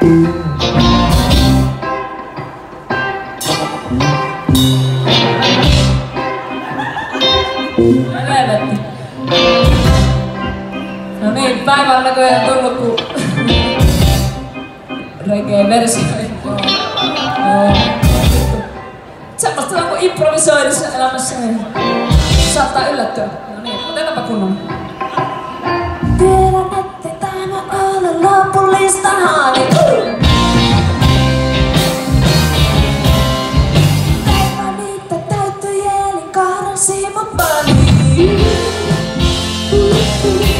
No niin, päivä on näköjään tullut, kun reggae-versio. Joo. Semmoista on kuin improvisoidissa elämässä. Niin saattaa yllättyä. No niin, otetaanpa kunnon. Tiedän, että tämä ole lopullista You.